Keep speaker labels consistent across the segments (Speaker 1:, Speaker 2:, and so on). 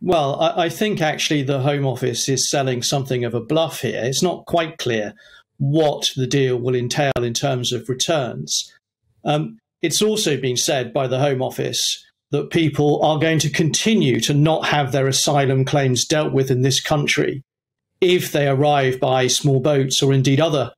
Speaker 1: Well, I, I, think actually the Home Office is selling something of a bluff here. It's not quite clear what the deal will entail in terms of returns. Um, it's also been said by the Home Office that people are going to continue to not have their asylum claims dealt with in this country if they arrive by small boats or indeed other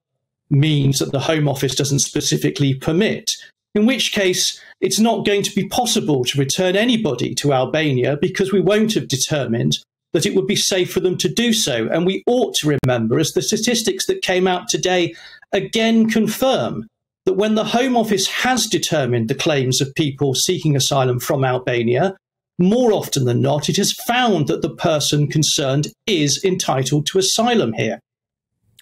Speaker 1: means that the Home Office doesn't specifically permit. In which case, it's not going to be possible to return anybody to Albania because we won't have determined that it would be safe for them to do so. And we ought to remember, as the statistics that came out today again confirm, that when the Home Office has determined the claims of people seeking asylum from Albania, more often than not, it has found that the person concerned is entitled to asylum here.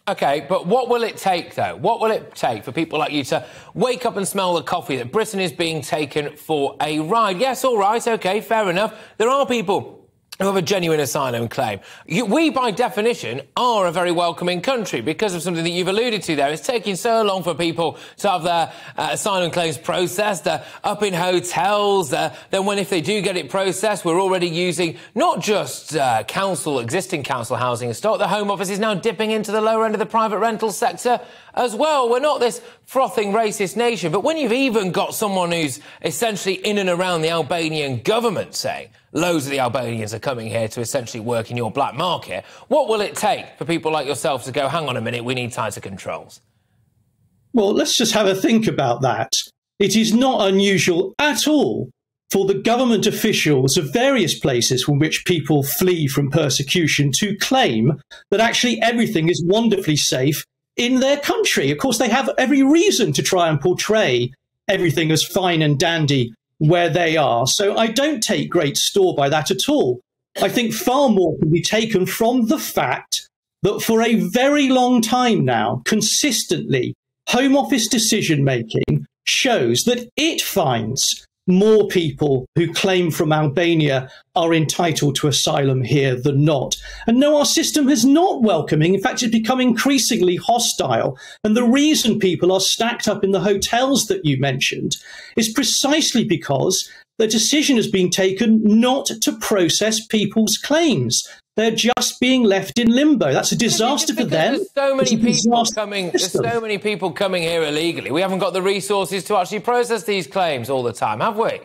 Speaker 2: Okay, but what will it take, though? What will it take for people like you to wake up and smell the coffee that Britain is being taken for a ride? Yes, all right, okay, fair enough. There are people who have a genuine asylum claim. You, we, by definition, are a very welcoming country because of something that you've alluded to there. It's taking so long for people to have their uh, asylum claims processed. They're up in hotels. Uh, then, when if they do get it processed, we're already using not just uh, council, existing council housing stock. The Home Office is now dipping into the lower end of the private rental sector as well. We're not this frothing racist nation, but when you've even got someone who's essentially in and around the Albanian government saying loads of the Albanians are coming here to essentially work in your black market, what will it take for people like yourself to go, hang on a minute, we need tighter controls?
Speaker 1: Well, let's just have a think about that. It is not unusual at all for the government officials of various places from which people flee from persecution to claim that actually everything is wonderfully safe in their country. Of course, they have every reason to try and portray everything as fine and dandy where they are. So I don't take great store by that at all. I think far more can be taken from the fact that for a very long time now, consistently, Home Office decision making shows that it finds more people who claim from Albania are entitled to asylum here than not. And no, our system is not welcoming. In fact, it's become increasingly hostile. And the reason people are stacked up in the hotels that you mentioned is precisely because the decision has been taken not to process people's claims. They're just being left in limbo. That's a disaster for them.
Speaker 2: There's so many people coming. There's so many people coming here illegally. We haven't got the resources to actually process these claims all the time, have we?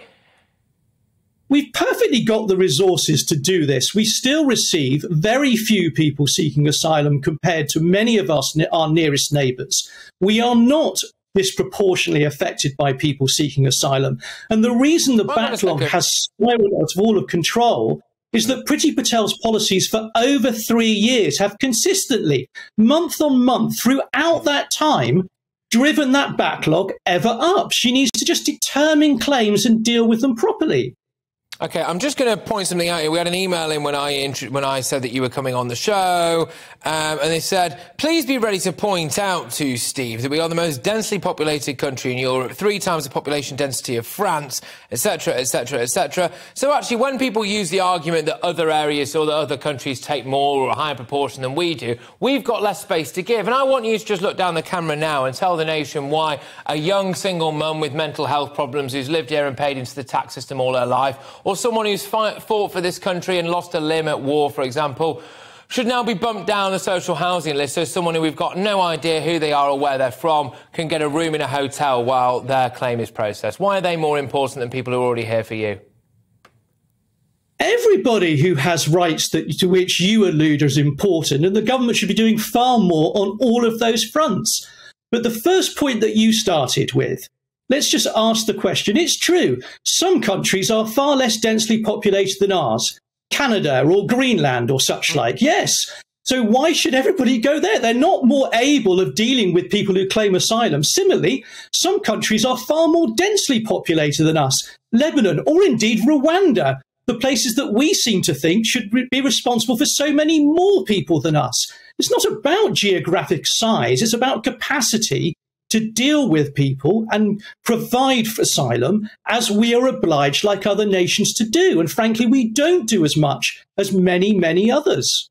Speaker 1: We've perfectly got the resources to do this. We still receive very few people seeking asylum compared to many of us, our nearest neighbours. We are not disproportionately affected by people seeking asylum. And the reason the backlog has spiraled out of all of control is that Priti Patel's policies for over three years have consistently, month on month, throughout that time, driven that backlog ever up. She needs to just determine claims and deal with them properly.
Speaker 2: Okay, I'm just going to point something out here. We had an email in when I when I said that you were coming on the show, um, and they said, "Please be ready to point out to Steve that we are the most densely populated country in Europe, three times the population density of France, etc., etc., etc." So actually, when people use the argument that other areas or other countries take more or a higher proportion than we do, we've got less space to give. And I want you to just look down the camera now and tell the nation why a young single mum with mental health problems who's lived here and paid into the tax system all her life or someone who's fought for this country and lost a limb at war, for example, should now be bumped down the social housing list so someone who we've got no idea who they are or where they're from can get a room in a hotel while their claim is processed. Why are they more important than people who are already here for you?
Speaker 1: Everybody who has rights that, to which you allude is important, and the government should be doing far more on all of those fronts. But the first point that you started with, Let's just ask the question. It's true. Some countries are far less densely populated than ours. Canada or Greenland or such hmm. like. Yes. So why should everybody go there? They're not more able of dealing with people who claim asylum. Similarly, some countries are far more densely populated than us. Lebanon or indeed Rwanda, the places that we seem to think should be responsible for so many more people than us. It's not about geographic size, it's about capacity to deal with people and provide for asylum as we are obliged, like other nations, to do. And frankly, we don't do as much as many, many others.